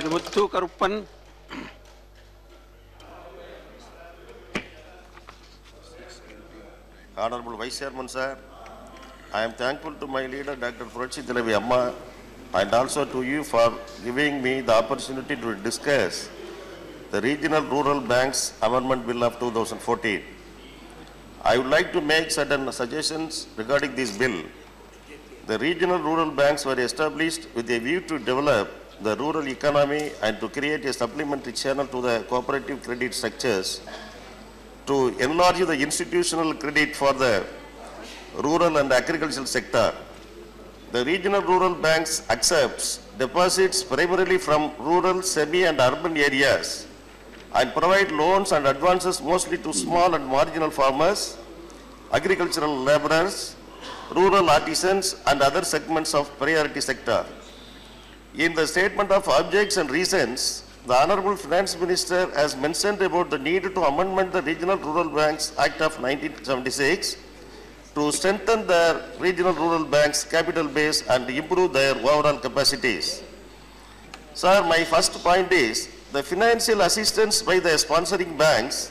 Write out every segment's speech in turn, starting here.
Muthukaruppan. Honorable Vice Chairman, sir, I am thankful to my leader, Dr. Puratchi Thalaivi Amma, and also to you for giving me the opportunity to discuss the Regional Rural Banks Amendment Bill of 2014. I would like to make certain suggestions regarding this bill. The regional rural banks were established with a view to develop the rural economy and to create a supplementary channel to the cooperative credit structures to enlarge the institutional credit for the rural and agricultural sector. The regional rural banks accepts deposits primarily from rural, semi and urban areas and provide loans and advances mostly to small and marginal farmers, agricultural laborers, rural artisans and other segments of priority sector. In the statement of objects and reasons, the Honorable Finance Minister has mentioned about the need to amendment the Regional Rural Banks Act of 1976 to strengthen the regional rural banks' capital base and improve their overall capacities. Sir, my first point is the financial assistance by the sponsoring banks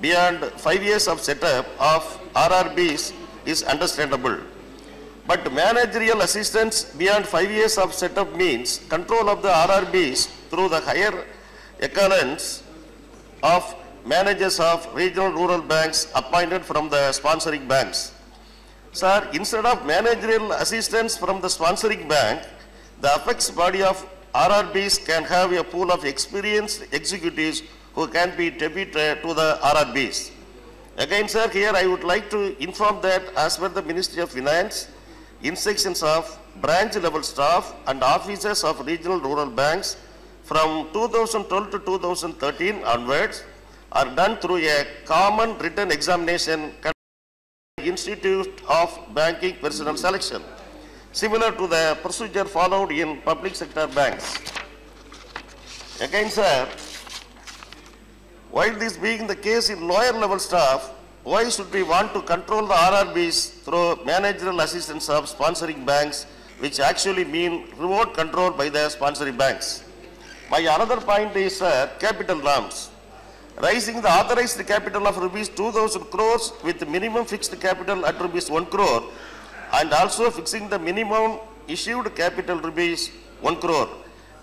beyond five years of setup of RRBs is understandable. But managerial assistance beyond five years of setup means control of the RRBs through the higher echelons of managers of regional rural banks appointed from the sponsoring banks. Sir, instead of managerial assistance from the sponsoring bank, the apex body of RRBs can have a pool of experienced executives who can be debited to the RRBs. Again, sir, here I would like to inform that as per the Ministry of Finance, instructions of branch level staff and officers of regional rural banks from 2012 to 2013 onwards are done through a common written examination conducted by Institute of Banking Personnel Selection, similar to the procedure followed in public sector banks. Again, sir, while this being the case in lower level staff, why should we want to control the RRBs through managerial assistance of sponsoring banks, which actually mean remote control by the sponsoring banks? My another point is, sir, capital norms raising the authorized capital of rupees 2000 crores with minimum fixed capital at rupees 1 crore and also fixing the minimum issued capital rupees 1 crore.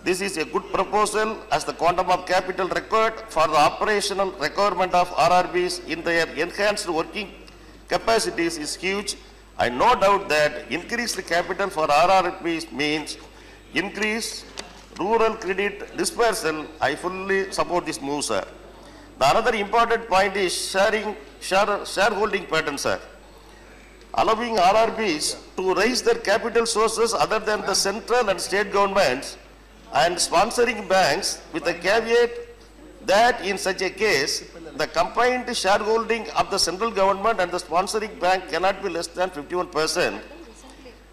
This is a good proposal as the quantum of capital required for the operational requirement of RRBs in their enhanced working capacities is huge. I no doubt that increased capital for RRBs means increased rural credit dispersal. I fully support this move, sir. The another important point is sharing, share, shareholding pattern, sir. Allowing RRBs to raise their capital sources other than the central and state governments and sponsoring banks with a caveat that in such a case, the combined shareholding of the central government and the sponsoring bank cannot be less than 51 percent.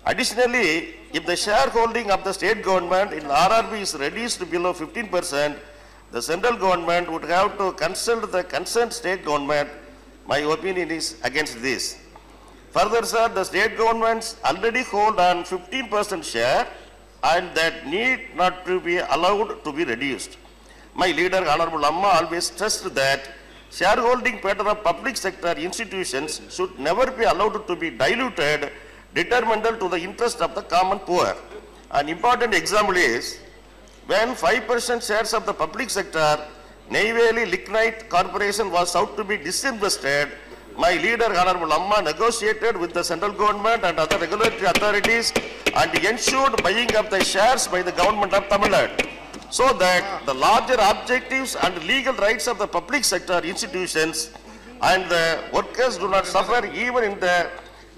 Additionally, if the shareholding of the state government in RRB is reduced below 15 percent, the central government would have to consult the concerned state government. My opinion is against this. Further, sir, the state governments already hold on 15% share and that need not to be allowed to be reduced. My leader, Honorable Amma, always stressed that shareholding pattern of public sector institutions should never be allowed to be diluted detrimental to the interest of the common poor. An important example is when 5% shares of the public sector, Neyveli Lignite Corporation was sought to be disinvested, my leader Honorable Amma negotiated with the central government and other regulatory authorities and ensured buying of the shares by the government of Tamil Nadu so that the larger objectives and legal rights of the public sector institutions and the workers do not suffer even in the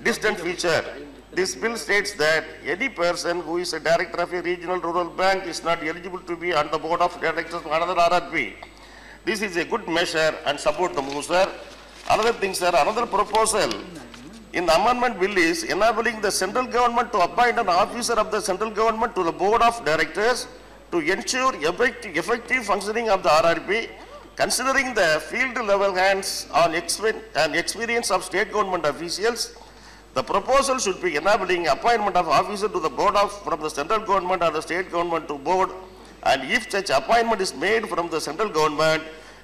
distant future. This bill states that any person who is a director of a regional rural bank is not eligible to be on the board of directors of another RRB. This is a good measure and support the move, sir. Another thing, sir, another proposal in the amendment bill is enabling the central government to appoint an officer of the central government to the board of directors to ensure effective, functioning of the RRB, considering the field level hands on and experience of state government officials the proposal should be enabling appointment of officer to the board of, from the central government or the state government to board And if such appointment is made from the central government,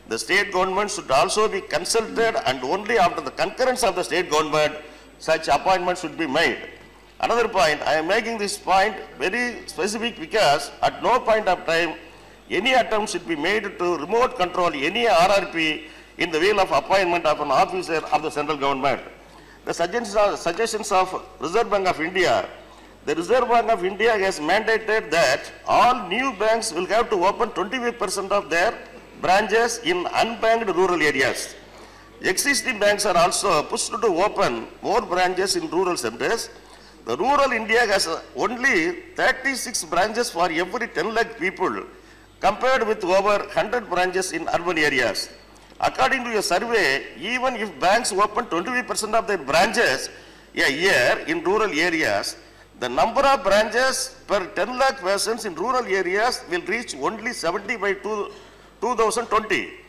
the state government should also be consulted and only after the concurrence of the state government, such appointments should be made. Another point, I am making this point very specific because at no point of time, any attempt should be made to remote control any RRB in the wheel of appointment of an officer of the central government. The suggestions of- suggestions of Reserve Bank of India, the Reserve Bank of India has mandated that all new banks will have to open 25% of their branches in unbanked rural areas. Existing banks are also pushed to open more branches in rural centers. The rural India has only 36 branches for every 10 lakh people compared with over 100 branches in urban areas. According to a survey, even if banks open 25% of their branches a year in rural areas, the number of branches per 10 lakh persons in rural areas will reach only 70 by 2020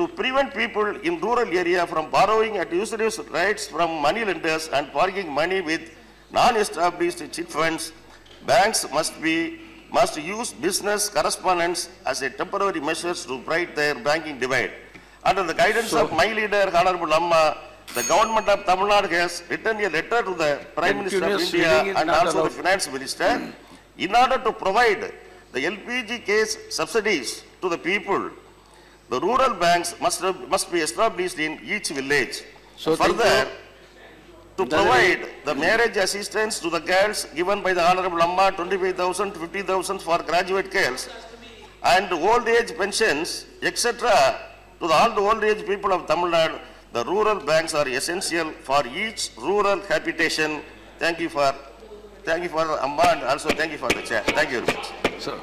to prevent people in rural area from borrowing at usurious rates from money lenders and parking money with non-established chit funds, banks must be, must use business correspondents as a temporary measures to break their banking divide. Under the guidance of my leader, Honorable Amma, the government of Tamil Nadu has written a letter to the Prime Minister of India and also the. Finance Minister in order to provide the LPG case subsidies to the people the rural banks must, must be established in each village. So Further, to provide the marriage assistance to the girls given by the Honorable Amma, 25,000 to 50,000 for graduate girls, and old age pensions, etc., to the all the old age people of Tamil Nadu, the rural banks are essential for each rural habitation. Thank you for, thank you for Amma, and also thank you for the chair. Thank you very much. So,